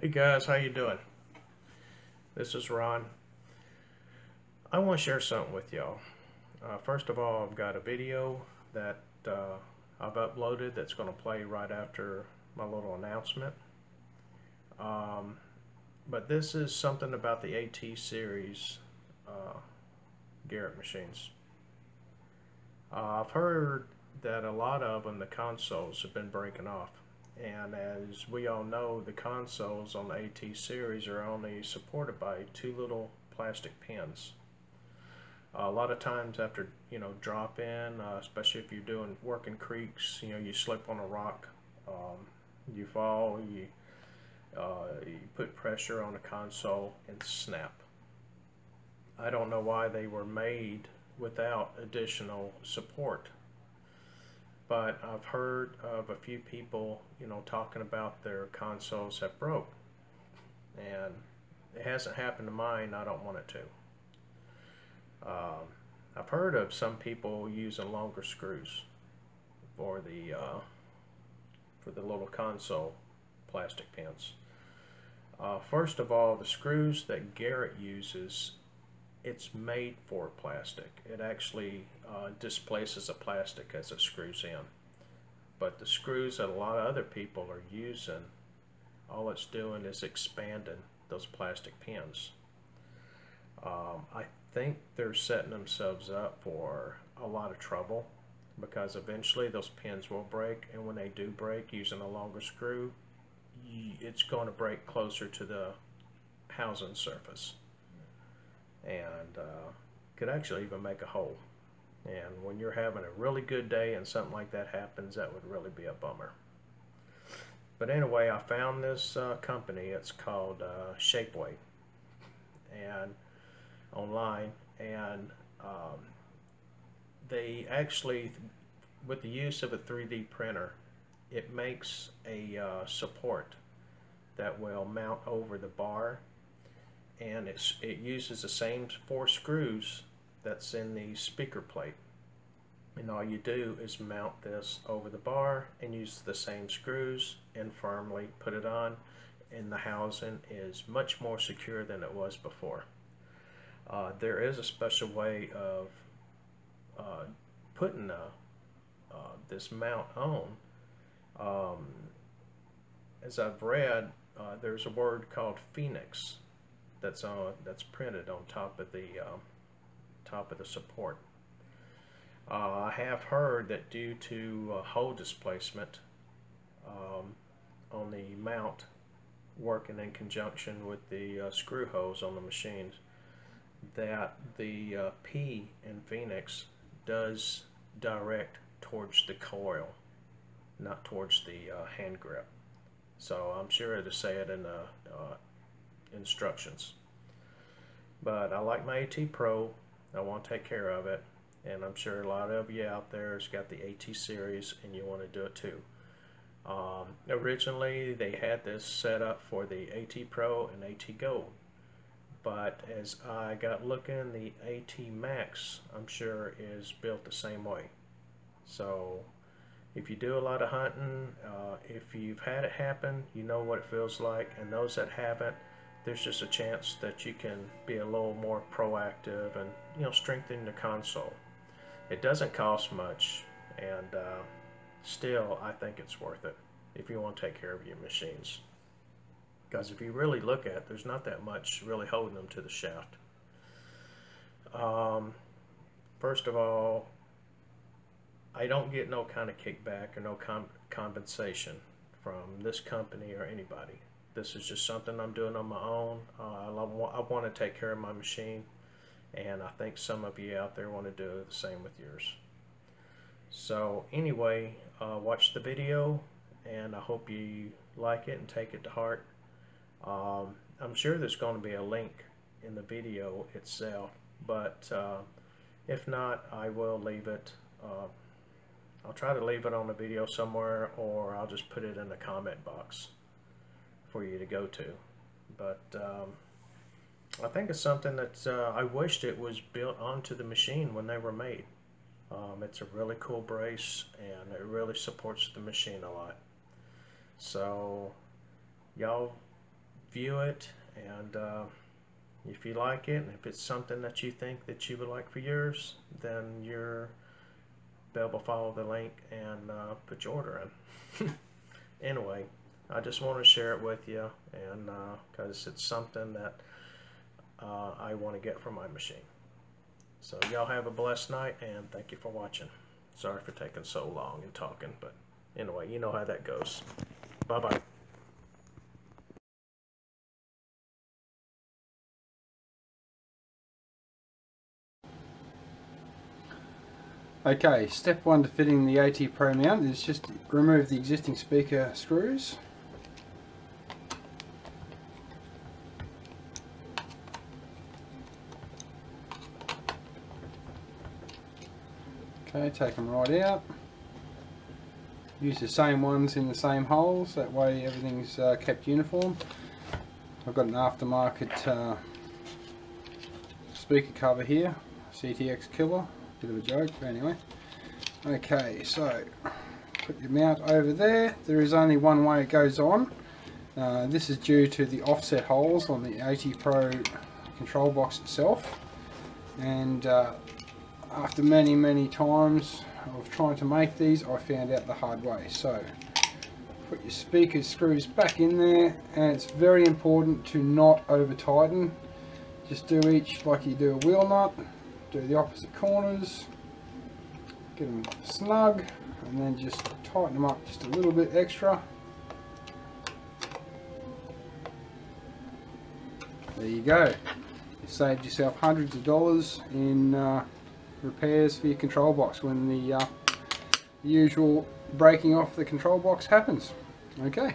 Hey guys, how you doing? This is Ron. I want to share something with y'all. Uh, first of all, I've got a video that uh, I've uploaded that's going to play right after my little announcement. Um, but this is something about the AT series uh, Garrett machines. Uh, I've heard that a lot of them, the consoles, have been breaking off. And as we all know, the consoles on the AT series are only supported by two little plastic pins. Uh, a lot of times after, you know, drop in, uh, especially if you're doing working creeks, you know, you slip on a rock, um, you fall, you, uh, you put pressure on the console and snap. I don't know why they were made without additional support but I've heard of a few people, you know, talking about their consoles have broke. And it hasn't happened to mine, I don't want it to. Um, I've heard of some people using longer screws for the uh, for the little console plastic pins. Uh, first of all, the screws that Garrett uses it's made for plastic. It actually uh, displaces a plastic as it screws in. But the screws that a lot of other people are using, all it's doing is expanding those plastic pins. Um, I think they're setting themselves up for a lot of trouble because eventually those pins will break and when they do break using a longer screw it's going to break closer to the housing surface and uh, could actually even make a hole. And when you're having a really good day and something like that happens, that would really be a bummer. But anyway, I found this uh, company. It's called uh, Shapeway, and online, and um, they actually, with the use of a 3D printer, it makes a uh, support that will mount over the bar and it's, it uses the same four screws that's in the speaker plate and all you do is mount this over the bar and use the same screws and firmly put it on and the housing is much more secure than it was before. Uh, there is a special way of uh, putting a, uh, this mount on. Um, as I've read, uh, there's a word called Phoenix that's on that's printed on top of the um, top of the support. Uh, I have heard that due to uh, hole displacement um, on the mount working in conjunction with the uh, screw holes on the machines that the uh, P in Phoenix does direct towards the coil not towards the uh, hand grip so I'm sure to say it in the uh, instructions. But I like my AT Pro. I want to take care of it. And I'm sure a lot of you out there has got the AT series and you want to do it too. Um, originally, they had this set up for the AT Pro and AT Gold. But as I got looking, the AT Max, I'm sure, is built the same way. So if you do a lot of hunting, uh, if you've had it happen, you know what it feels like. And those that haven't, there's just a chance that you can be a little more proactive and you know strengthen the console. It doesn't cost much, and uh, still I think it's worth it if you want to take care of your machines. Because if you really look at, it, there's not that much really holding them to the shaft. Um, first of all, I don't get no kind of kickback or no com compensation from this company or anybody. This is just something I'm doing on my own. Uh, I, want, to take care of my machine, and I think some of you out there want to do the same with yours. So anyway, uh, watch the video, and I hope you like it and take it to heart. Um, I'm sure there's going to be a link in the video itself, but uh, if not, I will leave it. Uh, I'll try to leave it on the video somewhere, or I'll just put it in the comment box for you to go to. But um, I think it's something that uh, I wished it was built onto the machine when they were made. Um, it's a really cool brace and it really supports the machine a lot. So y'all view it and uh, if you like it and if it's something that you think that you would like for yours then you're be able to follow the link and uh, put your order in anyway I just want to share it with you and because it's something that uh, I want to get from my machine. So y'all have a blessed night and thank you for watching. Sorry for taking so long and talking but anyway you know how that goes. Bye bye Okay, step one to fitting the AT Pro mount is just remove the existing speaker screws. Okay, take them right out. Use the same ones in the same holes, that way everything's uh, kept uniform. I've got an aftermarket uh, speaker cover here, CTX Killer. Bit of a joke, but anyway. Okay, so put your mount over there. There is only one way it goes on. Uh, this is due to the offset holes on the AT Pro control box itself. And uh, after many, many times of trying to make these, I found out the hard way. So put your speaker screws back in there and it's very important to not over tighten. Just do each like you do a wheel nut do the opposite corners, get them snug, and then just tighten them up just a little bit extra. There you go. You saved yourself hundreds of dollars in uh, repairs for your control box when the uh, usual breaking off the control box happens. Okay.